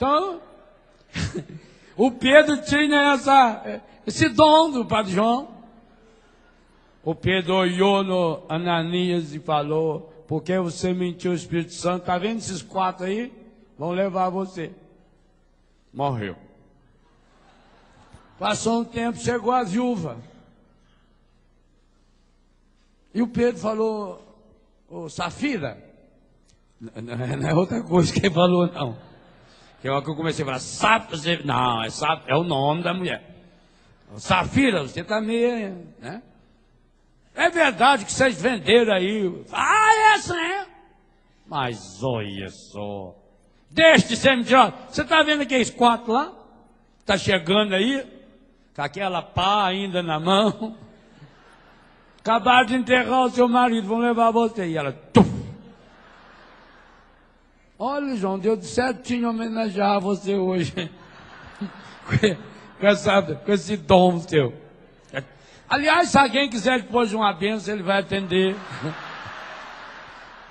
Então, o Pedro tinha essa, esse dom do Padre João. O Pedro olhou no Ananias e falou: Por que você mentiu o Espírito Santo? Está vendo esses quatro aí? Vão levar você. Morreu. Passou um tempo, chegou a viúva. E o Pedro falou: Ô Safira, não é outra coisa que ele falou, não. Que é hora que eu comecei a falar, Safira, não, é, é o nome da mulher. Safira, você está meio, né? É verdade que vocês venderam aí. Ah, é sim. Mas olha só. Deixe de ser mentiroso. Você está vendo aqueles quatro lá? Está chegando aí? Com aquela pá ainda na mão. Acabaram de enterrar o seu marido, vão levar você. E ela, tuf. Olha, João, deu certinho homenagear você hoje. com, essa, com esse dom seu. Aliás, se alguém quiser depois de uma benção, ele vai atender.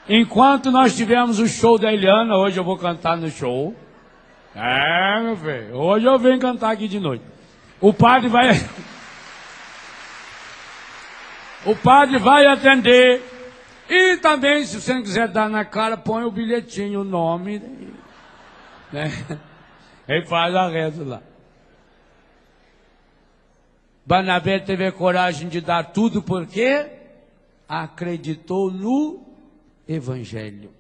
Enquanto nós tivemos o show da Eliana, hoje eu vou cantar no show. É, meu filho, hoje eu venho cantar aqui de noite. O padre vai. o padre vai atender. E também, se você não quiser dar na cara, põe o bilhetinho, o nome. Né? Ele faz a reza lá. Barnabé teve coragem de dar tudo porque acreditou no Evangelho.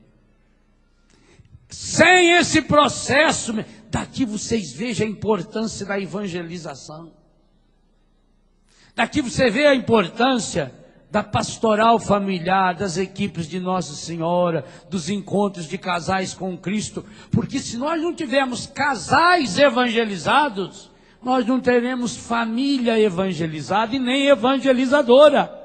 Sem esse processo, daqui vocês vejam a importância da evangelização. Daqui você vê a importância da pastoral familiar, das equipes de Nossa Senhora, dos encontros de casais com Cristo, porque se nós não tivermos casais evangelizados, nós não teremos família evangelizada e nem evangelizadora.